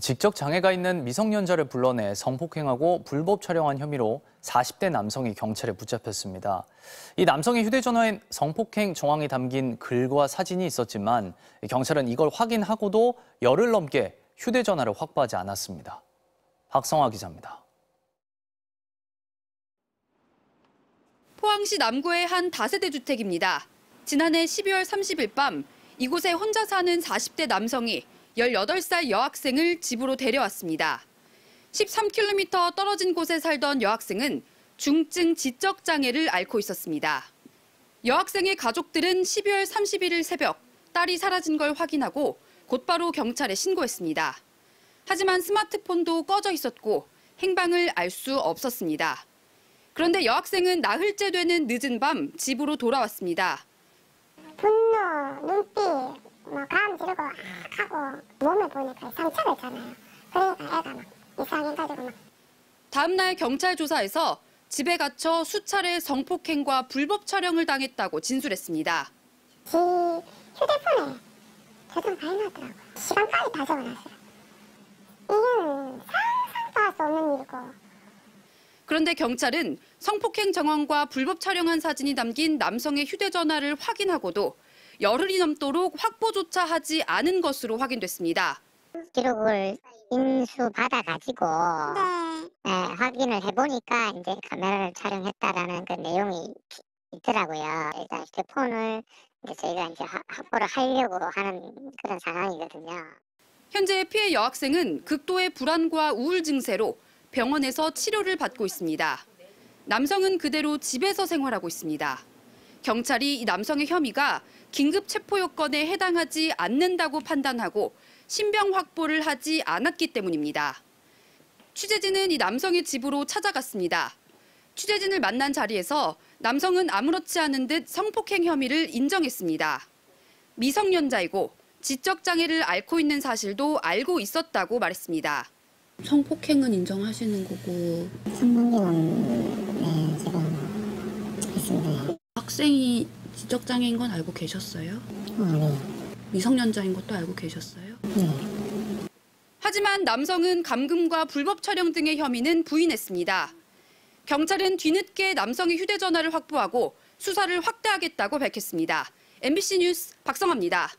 직접 장애가 있는 미성년자를 불러내 성폭행하고 불법 촬영한 혐의로 40대 남성이 경찰에 붙잡혔습니다. 이 남성의 휴대전화엔 성폭행 정황이 담긴 글과 사진이 있었지만 경찰은 이걸 확인하고도 열흘 넘게 휴대전화를 확보하지 않았습니다. 박성화 기자입니다. 포항시 남구의 한 다세대 주택입니다. 지난해 12월 30일 밤 이곳에 혼자 사는 40대 남성이 18살 여학생을 집으로 데려왔습니다. 13km 떨어진 곳에 살던 여학생은 중증 지적 장애를 앓고 있었습니다. 여학생의 가족들은 12월 31일 새벽 딸이 사라진 걸 확인하고 곧바로 경찰에 신고했습니다. 하지만 스마트폰도 꺼져 있었고 행방을 알 수 없었습니다. 그런데 여학생은 나흘째 되는 늦은 밤 집으로 돌아왔습니다. 몸에 보니까 상처가 있잖아요. 그러니까 애가 막 이상해가지고 막 다음 날 경찰 조사에서 집에 갇혀 수차례 성폭행과 불법 촬영을 당했다고 진술했습니다. 지 휴대폰에 저장 다 해놨더라고요. 시간까지 다 적어놨어요. 이건 상상도 할 수 없는 일이고 그런데 경찰은 성폭행 정황과 불법 촬영한 사진이 담긴 남성의 휴대전화를 확인하고도 열흘이 넘도록 확보조차 하지 않은 것으로 확인됐습니다. 기록을 인수 받아 가지고 네. 예, 확인을 해보니까 이제 카메라를 촬영했다라는 그 내용이 있더라고요. 일단 휴대폰을 이제 저희가 이제 하- 확보를 하려고 하는 그런 상황이거든요. 현재 피해 여학생은 극도의 불안과 우울 증세로 병원에서 치료를 받고 있습니다. 남성은 그대로 집에서 생활하고 있습니다. 경찰이 이 남성의 혐의가 긴급 체포 요건에 해당하지 않는다고 판단하고 신병 확보를 하지 않았기 때문입니다. 취재진은 이 남성의 집으로 찾아갔습니다. 취재진을 만난 자리에서 남성은 아무렇지 않은 듯 성폭행 혐의를 인정했습니다. 미성년자이고 지적 장애를 앓고 있는 사실도 알고 있었다고 말했습니다. 성폭행은 인정하시는 거고 성관계는 네, 지금 있습니다. 학생이 지적 장애인 건 알고 계셨어요? 어, 네. 미성년자인 것도 알고 계셨어요? 네. 하지만 남성은 감금과 불법 촬영 등의 혐의는 부인했습니다. 경찰은 뒤늦게 남성의 휴대전화를 확보하고 수사를 확대하겠다고 밝혔습니다. MBC 뉴스 박성아입니다.